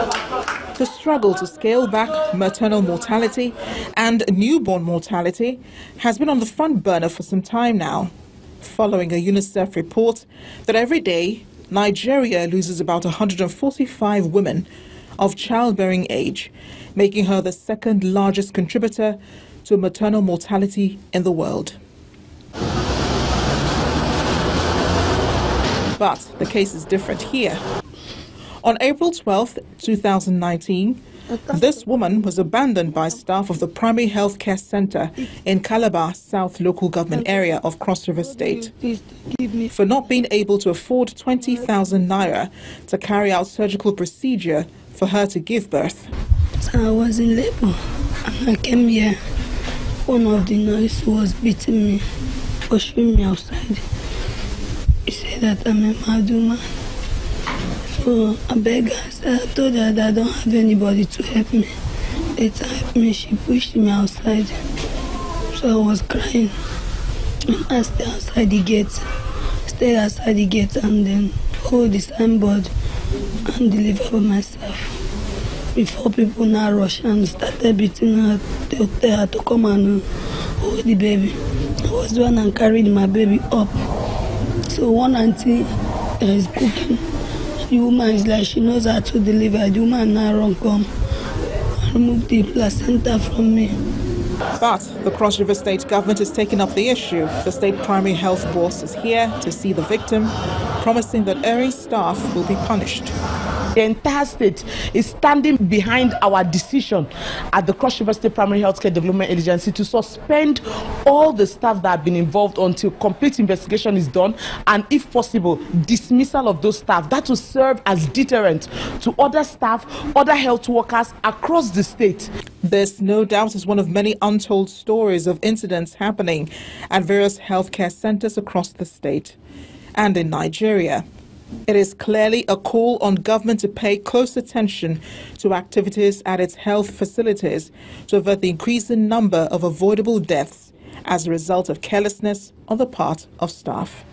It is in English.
The struggle to scale back maternal mortality and newborn mortality has been on the front burner for some time now, following a UNICEF report that every day Nigeria loses about 145 women of childbearing age, making her the second largest contributor to maternal mortality in the world. But the case is different here. On April 12, 2019, this woman was abandoned by staff of the Primary Health Care Center in Calabar South local government area of Cross River State for not being able to afford 20,000 naira to carry out surgical procedure for her to give birth. So I was in labor and I came here. One of the nurses was beating me, pushing me outside. He said that I'm a mad So I begged her. I told her that I don't have anybody to help me. Later helped me. She pushed me outside. So I was crying. I stayed outside the gate. Stayed outside the gate and then hold the signboard and deliver myself. Before people now rush and started beating her, they tell her to come and hold the baby. I was the one and carried my baby up. So one auntie is cooking. The woman is like she knows how to deliver. The woman now run come remove the placenta from me. But the Cross River State government is taking up the issue. The state primary health boss is here to see the victim, promising that erring staff will be punished. The entire state is standing behind our decision at the Cross River State Primary Healthcare Development Agency to suspend all the staff that have been involved until complete investigation is done and, if possible, dismissal of those staff. That will serve as deterrent to other staff, other health workers across the state. This, no doubt, is one of many untold stories of incidents happening at various healthcare centers across the state and in Nigeria. It is clearly a call on government to pay close attention to activities at its health facilities to avert the increasing number of avoidable deaths as a result of carelessness on the part of staff.